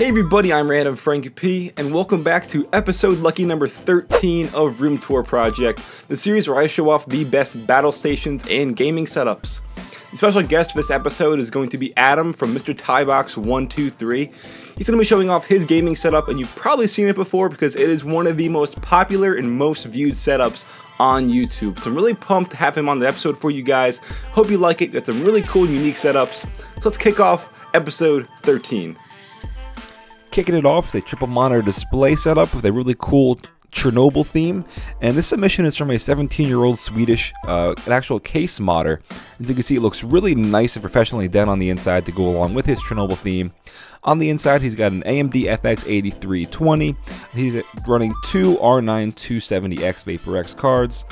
Hey everybody, I'm Random Frank P, and welcome back to episode lucky number 13 of Room Tour Project, the series where I show off the best battle stations and gaming setups. The special guest for this episode is going to be Adam from Mr. Thaibox123. He's going to be showing off his gaming setup, and you've probably seen it before because it is one of the most popular and most viewed setups on YouTube. So I'm really pumped to have him on the episode for you guys. Hope you like it. Got some really cool, unique setups. So let's kick off episode 13. Kicking it off with a triple monitor display setup with a really cool Chernobyl theme, and this submission is from a 17-year-old Swedish, uh, an actual case modder. As you can see, it looks really nice and professionally done on the inside to go along with his Chernobyl theme. On the inside, he's got an AMD FX 8320. He's running two R9 270X VaporX cards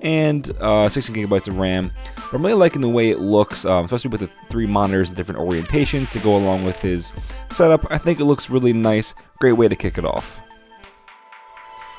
and uh, 16 gigabytes of RAM. But I'm really liking the way it looks, um, especially with the three monitors and different orientations to go along with his setup. I think it looks really nice. Great way to kick it off.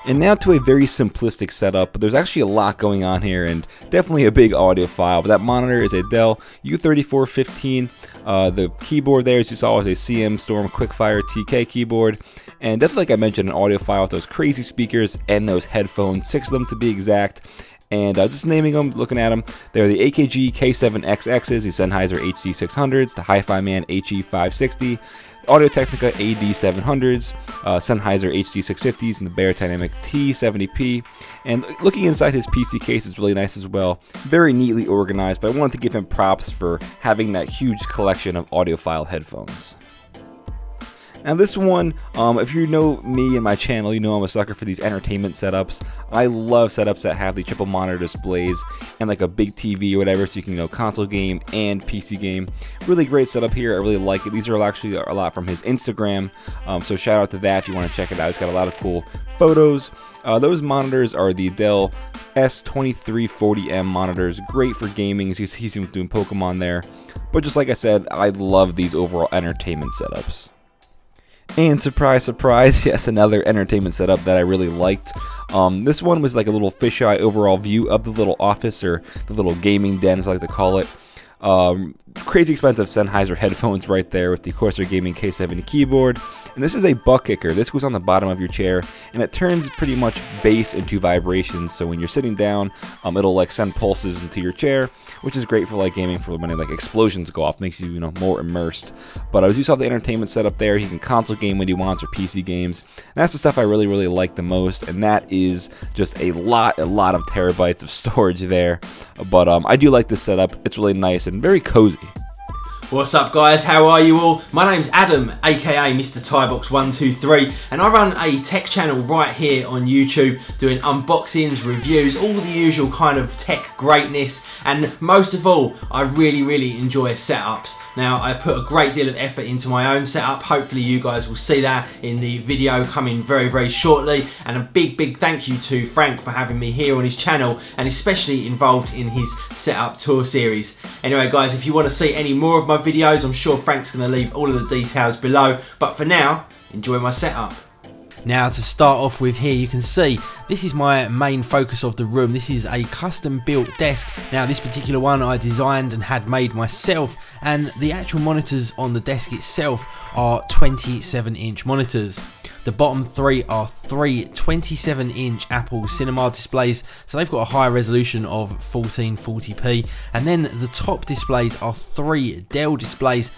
And now to a very simplistic setup, but there's actually a lot going on here and definitely a big audiophile. But that monitor is a Dell U3415. Uh, the keyboard there, as you saw, is a CM Storm Quickfire TK keyboard. And definitely, like I mentioned, an audiophile with those crazy speakers and those headphones, six of them to be exact and uh, just naming them, looking at them, they're the AKG K7XXs, the Sennheiser HD600s, the Hi-Fi Man HE560, Audio-Technica AD700s, uh, Sennheiser HD650s, and the Beyerdynamic T70P. And looking inside his PC case is really nice as well. Very neatly organized, but I wanted to give him props for having that huge collection of audiophile headphones. Now this one, um, if you know me and my channel, you know I'm a sucker for these entertainment setups. I love setups that have the triple monitor displays and like a big TV or whatever so you can you know console game and PC game. Really great setup here. I really like it. These are actually a lot from his Instagram. Um, so shout out to that if you want to check it out. He's got a lot of cool photos. Uh, those monitors are the Dell S2340M monitors. Great for gaming. He's, he's doing Pokemon there. But just like I said, I love these overall entertainment setups. And surprise, surprise, yes, another entertainment setup that I really liked. Um, this one was like a little fisheye overall view of the little office or the little gaming den, as I like to call it. Um, crazy expensive Sennheiser headphones right there with the Corsair Gaming K70 keyboard. And this is a butt kicker. This goes on the bottom of your chair and it turns pretty much bass into vibrations. So when you're sitting down, um, it'll like send pulses into your chair, which is great for like gaming for when like explosions go off, makes you you know more immersed. But as you saw the entertainment setup there, he can console game when he wants or PC games. And that's the stuff I really really like the most, and that is just a lot a lot of terabytes of storage there. But um, I do like this setup. It's really nice and very cozy. What's up guys, how are you all? My name's Adam, aka Mr. Thaibox123 and I run a tech channel right here on YouTube doing unboxings, reviews, all the usual kind of tech greatness and most of all, I really really enjoy setups. Now I put a great deal of effort into my own setup, hopefully you guys will see that in the video coming very very shortly and a big big thank you to Frank for having me here on his channel and especially involved in his setup tour series. Anyway guys, if you want to see any more of my videos. I'm sure Frank's going to leave all of the details below. But for now, enjoy my setup. Now to start off with here you can see this is my main focus of the room. This is a custom built desk. Now this particular one I designed and had made myself and the actual monitors on the desk itself are 27 inch monitors. The bottom three are three 27 inch Apple Cinema displays, so they've got a high resolution of 1440p. And then the top displays are three Dell displays.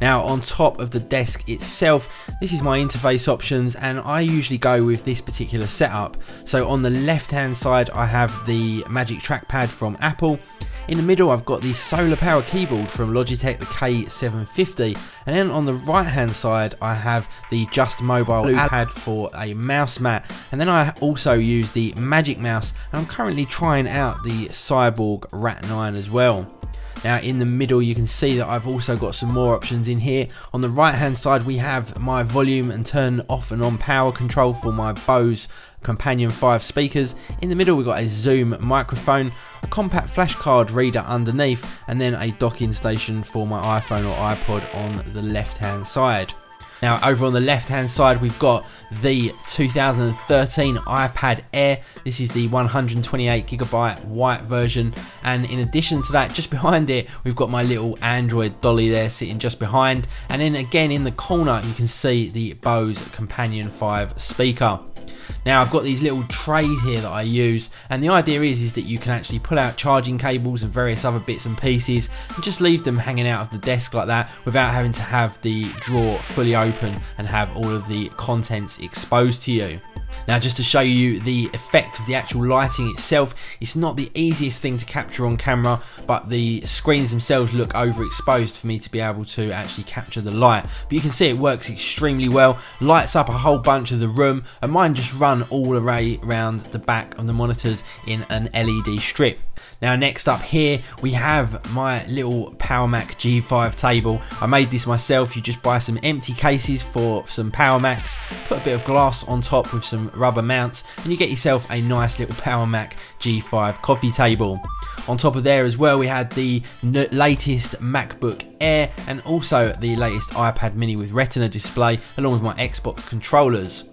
Now on top of the desk itself, this is my interface options and I usually go with this particular setup. So on the left hand side I have the Magic Trackpad from Apple in the middle I've got the solar power keyboard from Logitech the K750 and then on the right hand side I have the Just Mobile pad for a mouse mat and then I also use the Magic Mouse and I'm currently trying out the Cyborg Rat 9 as well. Now in the middle you can see that I've also got some more options in here. On the right hand side we have my volume and turn off and on power control for my Bose Companion 5 speakers. In the middle we've got a Zoom microphone, compact flash card reader underneath and then a docking station for my iPhone or iPod on the left hand side. Now over on the left hand side we've got the 2013 iPad Air. This is the 128 gigabyte white version and in addition to that just behind it we've got my little Android dolly there sitting just behind and then again in the corner you can see the Bose Companion 5 speaker. Now I've got these little trays here that I use and the idea is, is that you can actually pull out charging cables and various other bits and pieces and just leave them hanging out of the desk like that without having to have the drawer fully open and have all of the contents exposed to you. Now just to show you the effect of the actual lighting itself, it's not the easiest thing to capture on camera, but the screens themselves look overexposed for me to be able to actually capture the light. But you can see it works extremely well, lights up a whole bunch of the room, and mine just run all the way around the back of the monitors in an LED strip. Now next up here we have my little PowerMac G5 table. I made this myself, you just buy some empty cases for some PowerMacs, put a bit of glass on top with some rubber mounts and you get yourself a nice little Power Mac G5 coffee table. On top of there as well we had the latest MacBook Air and also the latest iPad mini with Retina display along with my Xbox controllers.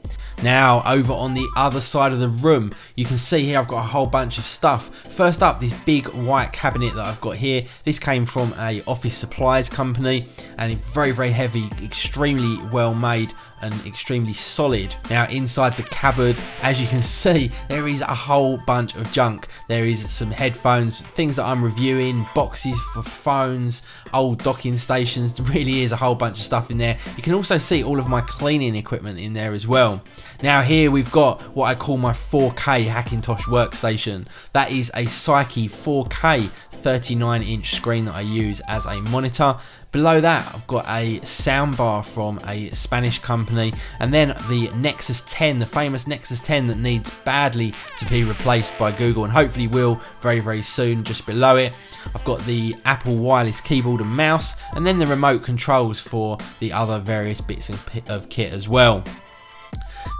Now over on the other side of the room you can see here I've got a whole bunch of stuff. First up this big white cabinet that I've got here. This came from a office supplies company and it's very very heavy, extremely well made and extremely solid. Now inside the cupboard, as you can see, there is a whole bunch of junk. There is some headphones, things that I'm reviewing, boxes for phones, old docking stations, really is a whole bunch of stuff in there. You can also see all of my cleaning equipment in there as well. Now here we've got what I call my 4K Hackintosh workstation. That is a Seiki 4K 39 inch screen that I use as a monitor. Below that I've got a soundbar from a Spanish company and then the Nexus 10, the famous Nexus 10 that needs badly to be replaced by Google and hopefully will very very soon just below it. I've got the Apple wireless keyboard and mouse and then the remote controls for the other various bits of kit as well.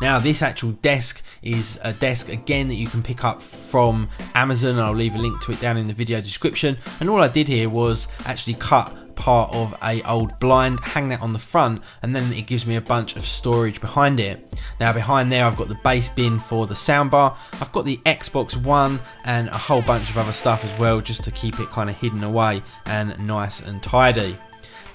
Now this actual desk is a desk again that you can pick up from Amazon I'll leave a link to it down in the video description and all I did here was actually cut part of a old blind hang that on the front and then it gives me a bunch of storage behind it. Now behind there I've got the bass bin for the soundbar I've got the Xbox One and a whole bunch of other stuff as well just to keep it kind of hidden away and nice and tidy.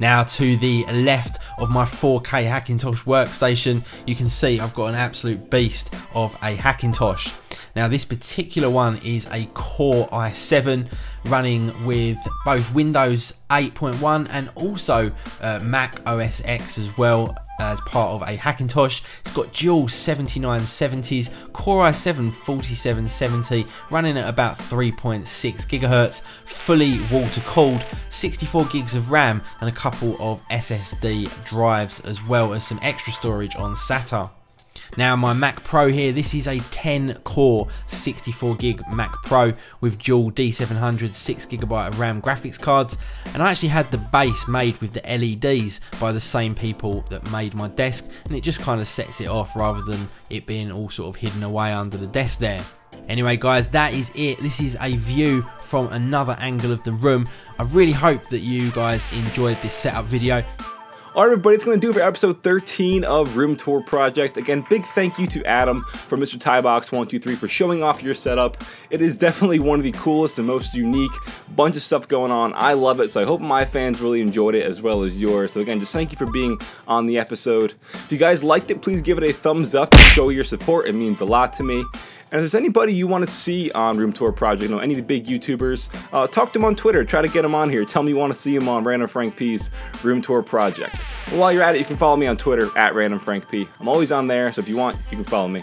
Now to the left of my 4K Hackintosh workstation, you can see I've got an absolute beast of a Hackintosh. Now this particular one is a Core i7 running with both Windows 8.1 and also uh, Mac OS X as well as part of a Hackintosh. It's got dual 7970s, Core i7 4770 running at about 3.6 gigahertz, fully water cooled, 64 gigs of RAM and a couple of SSD drives as well as some extra storage on SATA. Now my Mac Pro here, this is a 10 core 64 gig Mac Pro with dual D700 6GB of RAM graphics cards and I actually had the base made with the LEDs by the same people that made my desk and it just kind of sets it off rather than it being all sort of hidden away under the desk there. Anyway guys, that is it. This is a view from another angle of the room. I really hope that you guys enjoyed this setup video. Alright everybody, it's going to do it for episode 13 of Room Tour Project. Again, big thank you to Adam from Mr. Thaibox123 for showing off your setup. It is definitely one of the coolest and most unique bunch of stuff going on. I love it, so I hope my fans really enjoyed it as well as yours. So again, just thank you for being on the episode. If you guys liked it, please give it a thumbs up to show your support. It means a lot to me. And if there's anybody you want to see on Room Tour Project, you know, any of the big YouTubers, uh, talk to them on Twitter. Try to get them on here. Tell me you want to see them on Random Frank P's Room Tour Project. Well, while you're at it, you can follow me on Twitter at Random Frank P. I'm always on there, so if you want, you can follow me.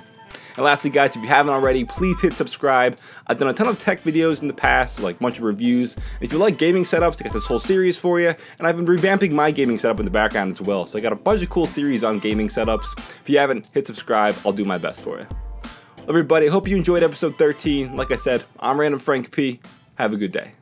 And lastly, guys, if you haven't already, please hit subscribe. I've done a ton of tech videos in the past, like a bunch of reviews. If you like gaming setups, I got this whole series for you. And I've been revamping my gaming setup in the background as well. So I got a bunch of cool series on gaming setups. If you haven't, hit subscribe. I'll do my best for you. Everybody, hope you enjoyed episode 13. Like I said, I'm Random Frank P. Have a good day.